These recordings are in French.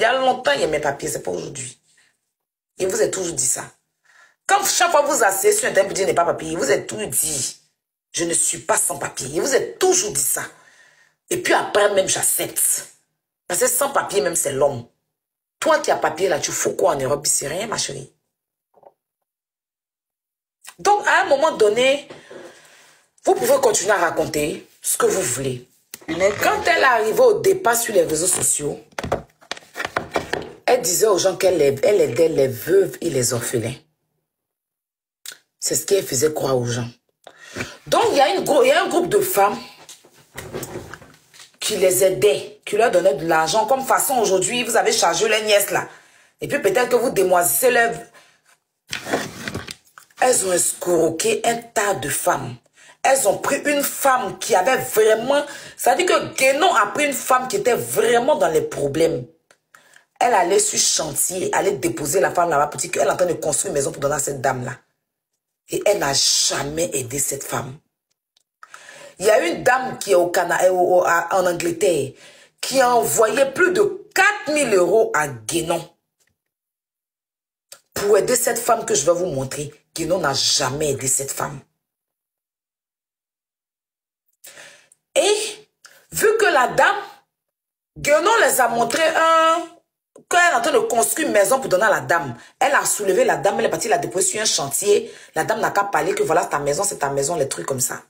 Il y a longtemps, il y a mes papiers, c'est pas aujourd'hui. Il vous a toujours dit ça. Quand chaque fois vous asseyez sur un terrain pour dire n'est pas papier, il vous a toujours dit, je ne suis pas sans papier. Il vous a toujours dit ça. Et puis après, même j'accepte. Parce que sans papier, même c'est l'homme. Toi qui as papier là, tu fous quoi en Europe? C'est rien, ma chérie. Donc, à un moment donné, vous pouvez continuer à raconter ce que vous voulez. Mais quand elle est arrivée au départ sur les réseaux sociaux, elle disait aux gens qu'elle aidait les veuves et les orphelins. C'est ce qu'elle faisait croire aux gens. Donc, il y, a une, il y a un groupe de femmes qui les aidait, qui leur donnait de l'argent. Comme façon, aujourd'hui, vous avez chargé les nièces là. Et puis peut-être que vous démoisissez leurs... Elles ont escroqué un tas de femmes. Elles ont pris une femme qui avait vraiment... Ça veut dire que Guénon a pris une femme qui était vraiment dans les problèmes. Elle allait sur chantier, allait déposer la femme là-bas pour dire qu'elle est en train de construire une maison pour donner à cette dame-là. Et elle n'a jamais aidé cette femme. Il y a une dame qui est au Canada, euh, en Angleterre, qui a envoyé plus de 4000 euros à Guénon pour aider cette femme que je vais vous montrer. Guénon n'a jamais aidé cette femme. Et vu que la dame, Guénon les a montré un... Quand elle est en train de construire une maison pour donner à la dame, elle a soulevé la dame, elle est partie la déposer sur un chantier. La dame n'a qu'à parler que voilà ta maison, c'est ta maison, les trucs comme ça.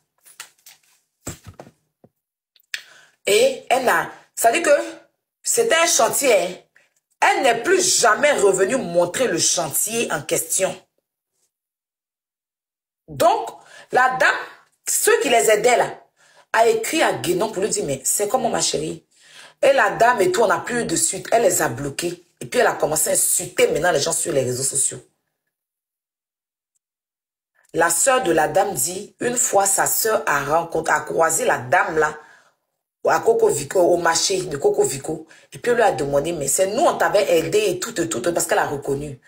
Et elle a... Ça dit que c'était un chantier. Hein. Elle n'est plus jamais revenue montrer le chantier en question. Donc, la dame, ceux qui les aidaient là, a écrit à Guénon pour lui dire, mais c'est comment ma chérie Et la dame et tout, on n'a plus eu de suite. Elle les a bloqués. Et puis elle a commencé à insulter maintenant les gens sur les réseaux sociaux. La sœur de la dame dit, une fois sa sœur a, rencontré, a croisé la dame là, à Coco Vico, au marché de Coco Vico. Et puis, elle lui a demandé, mais c'est nous, on t'avait aidé et tout, et tout, parce qu'elle a reconnu.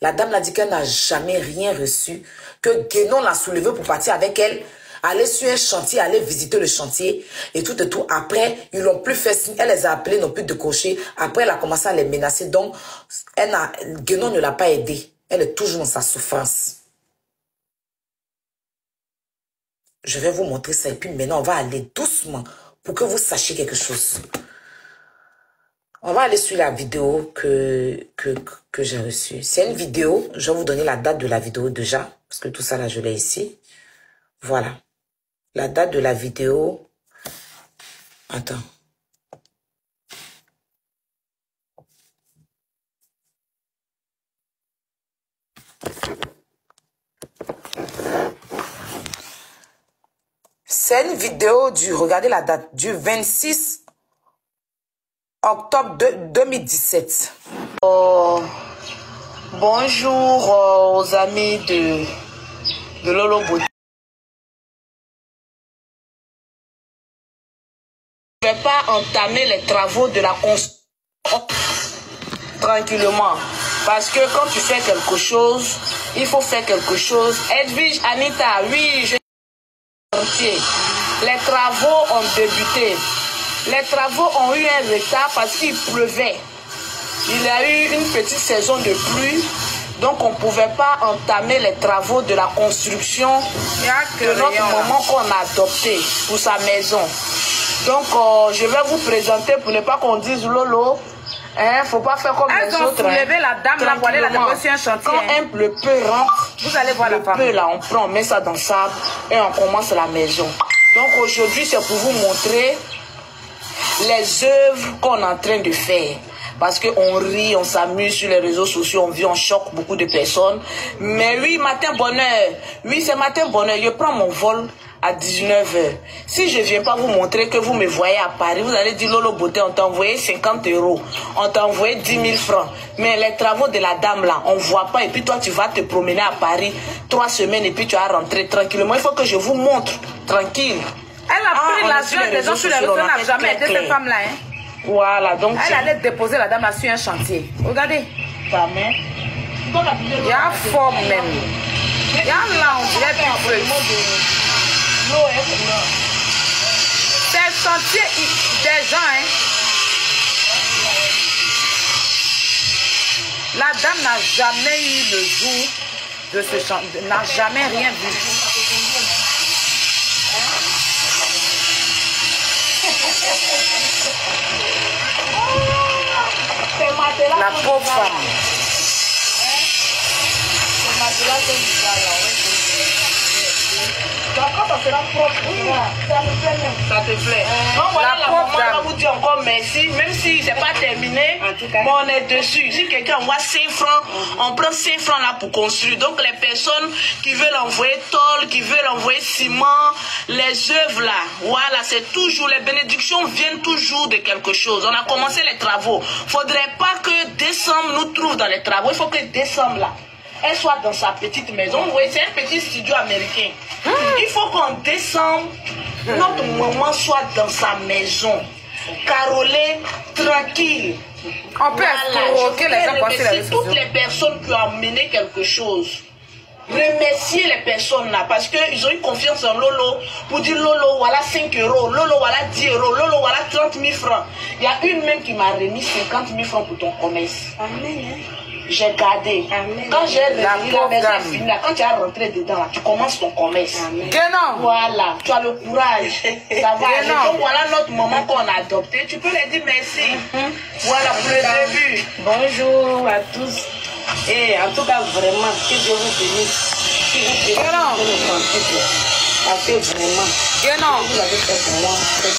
La dame l'a dit qu'elle n'a jamais rien reçu, que Guénon l'a soulevé pour partir avec elle, aller sur un chantier, aller visiter le chantier, et tout, et tout. Après, ils l'ont plus fait signe. Elle les a appelés, n'ont plus de cocher. Après, elle a commencé à les menacer. Donc, elle a, Guénon ne l'a pas aidée. Elle est toujours dans sa souffrance. Je vais vous montrer ça. Et puis maintenant, on va aller doucement pour que vous sachiez quelque chose. On va aller sur la vidéo que, que, que j'ai reçue. C'est une vidéo, je vais vous donner la date de la vidéo déjà, parce que tout ça là, je l'ai ici. Voilà. La date de la vidéo. Attends. C'est une vidéo du, regardez la date, du 26 octobre 2017. bonjour euh, aux amis de, de Lolo Beauté. Ne vais pas entamer les travaux de la construction tranquillement. Parce que quand tu fais quelque chose, il faut faire quelque chose. Edwige, Anita, oui, je les travaux ont débuté. Les travaux ont eu un retard parce qu'il pleuvait. Il y a eu une petite saison de pluie. Donc on ne pouvait pas entamer les travaux de la construction de notre maman qu'on a adopté pour sa maison. Donc euh, je vais vous présenter pour ne pas qu'on dise Lolo. Hein, faut pas faire comme Elles les autres. hein. la dame la déposer sur un chantier. Quand hein. un, le peu rentre, Vous allez voir la femme. peu là, on prend, on met ça dans le sable et on commence la maison. Donc aujourd'hui, c'est pour vous montrer les œuvres qu'on est en train de faire. Parce qu'on rit, on s'amuse sur les réseaux sociaux, on vit, on choque beaucoup de personnes. Mais oui, matin bonheur. Oui, c'est matin bonheur. Je prends mon vol à 19h. Si je ne viens pas vous montrer que vous me voyez à Paris, vous allez dire Lolo Beauté, on t'a envoyé 50 euros, on t'a envoyé 10 000 francs. Mais les travaux de la dame là, on ne voit pas. Et puis toi, tu vas te promener à Paris trois semaines et puis tu vas rentrer tranquillement. Il faut que je vous montre tranquille. Elle a Ah, pris est l'argent des gens sur les réseaux, on n'a jamais aidé cette clair. femme-là. Hein. Voilà, donc Elle allait déposer la dame là sur un chantier. Regardez, ta main. il y a forme même. Il y a là, du feu. L'eau est. C'est le chantier i- des gens, hein. dame n'a jamais eu le jour de ce chant, n'a jamais rien vu. La pauvre femme. Quand ça sera propre, ça me plaît même. Ça te plaît. Donc voilà, La maman va vous dire encore merci, même si c'est pas terminé, En tout cas. mais on est dessus. Si quelqu'un envoie 5 francs, on prend 5 francs là pour construire. Donc les personnes qui veulent envoyer tôle, qui veulent envoyer ciment, les œuvres là, voilà, c'est toujours, les bénédictions viennent toujours de quelque chose. On a commencé les travaux. Faudrait pas que décembre nous trouve dans les travaux. Il faut que décembre là, elle soit dans sa petite maison. Vous voyez, c'est un petit studio américain. Il faut qu'en décembre, notre maman soit dans sa maison. Carolée, tranquille. On peut gens je les toutes les personnes qui ont amené quelque chose. Remercier les personnes là parce qu'ils ont eu confiance en Lolo pour dire Lolo, voilà 5 euros, Lolo, voilà 10 euros, Lolo, voilà 30 000 francs. Il y a une même qui m'a remis 50 000 francs pour ton commerce. Amen. hein. J'ai gardé. Amen. Quand j'ai remis La maison finie, là, quand tu as rentré dedans, là, tu commences ton commerce. Amen. Voilà, tu as le courage. Ça va. Donc voilà notre maman qu'on a adopté. Tu peux lui dire merci. Voilà pour le début. Bonjour à tous. Et en tout cas, vraiment, que Dieu vous bénisse. Que vous bénisse Alors. de le centre. Parce que vraiment, Guénon. vous